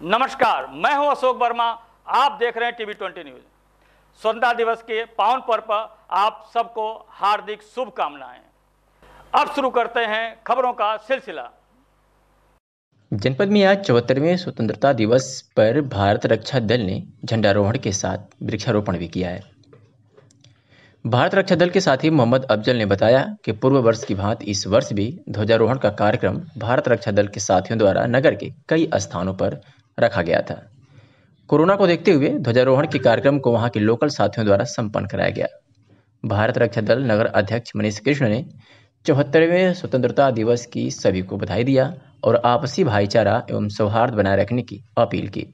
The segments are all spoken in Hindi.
नमस्कार, मैं हूँ अशोक वर्मा, आप देख रहे हैं टीवी ट्वेंटी न्यूज़। स्वतंत्रता दिवस के पावन पर्व पर आप सबको हार्दिक शुभकामनाएँ। अब शुरू करते हैं खबरों का सिलसिला। जनपद में आज चौहत्तरवें स्वतंत्रता दिवस पर भारत रक्षा दल ने झंडारोहण के साथ वृक्षारोपण भी किया है। भारत रक्षा दल के साथी मोहम्मद अफजल ने बताया कि पूर्व वर्ष की भांति इस वर्ष भी ध्वजारोहण का कार्यक्रम भारत रक्षा दल के साथियों द्वारा नगर के कई स्थानों पर रखा गया था। कोरोना को देखते हुए ध्वजारोहण के कार्यक्रम को वहाँ के लोकल साथियों द्वारा संपन्न कराया गया। भारत रक्षा दल नगर अध्यक्ष मनीष कृष्ण ने चौहत्तरवें स्वतंत्रता दिवस की सभी को बधाई दिया और आपसी भाईचारा एवं सौहार्द बनाए रखने की अपील की।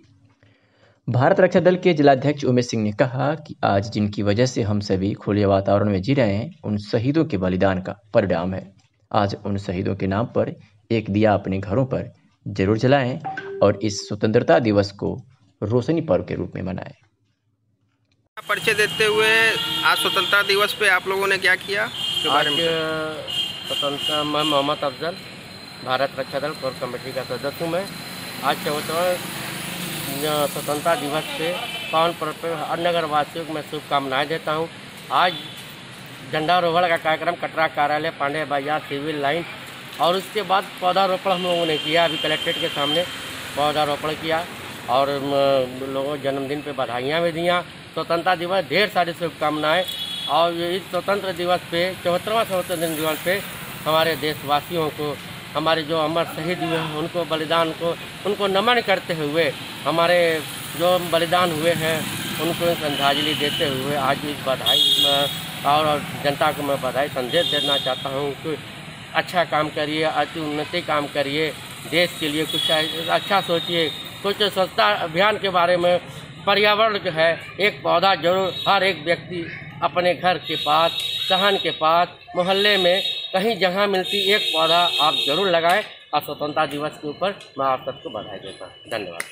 भारत रक्षा दल के जिलाध्यक्ष उमेश सिंह ने कहा कि आज जिनकी वजह से हम सभी खुले वातावरण में जी रहे हैं, उन शहीदों के बलिदान का परिणाम है। आज उन शहीदों के नाम पर एक दिया अपने घरों पर ज़रूर जलाएँ और इस स्वतंत्रता दिवस को रोशनी पर्व के रूप में मनाएँ। परिचय देते हुए आज स्वतंत्रता दिवस पे आप लोगों ने क्या किया? आज स्वतंत्रता मैं मोहम्मद अफजल भारत रक्षा दल कोर कमेटी का सदस्य हूँ मैं। आज चौहत्तरवें स्वतंत्रता दिवस पे पावन पर्व पे हर नगर वासियों को मैं शुभकामनाएँ देता हूँ। आज झंडारोहण का कार्यक्रम कटरा कार्यालय पांडे बाज़ार सिविल लाइन और उसके बाद पौधारोपण हम लोगों ने किया अभी कलेक्ट्रेट के सामने। पौधारोपण किया और लोगों जन्मदिन पे बधाइयाँ भी दियाँ। स्वतंत्रता दिवस, ढेर सारी शुभकामनाएँ। और इस स्वतंत्र दिवस पे, चौहत्तरवां स्वतंत्र दिवस पे हमारे देशवासियों को, हमारे जो अमर शहीद हुए हैं, उनको बलिदान को, उनको नमन करते हुए, हमारे जो बलिदान हुए हैं, उनको श्रद्धांजलि देते हुए आज इस बधाई और जनता को मैं बधाई संदेश देना चाहता हूँ कि अच्छा काम करिए, अति उन्नति काम करिए। देश के लिए कुछ अच्छा सोचिए। कुछ स्वच्छता अभियान के बारे में पर्यावरण जो है, एक पौधा ज़रूर, हर एक व्यक्ति अपने घर के पास सहन के पास, मोहल्ले में, कहीं जहाँ मिलती एक पौधा आप ज़रूर लगाएँ। और स्वतंत्रता दिवस के ऊपर मैं आप सबको बधाई देता हूँ। धन्यवाद।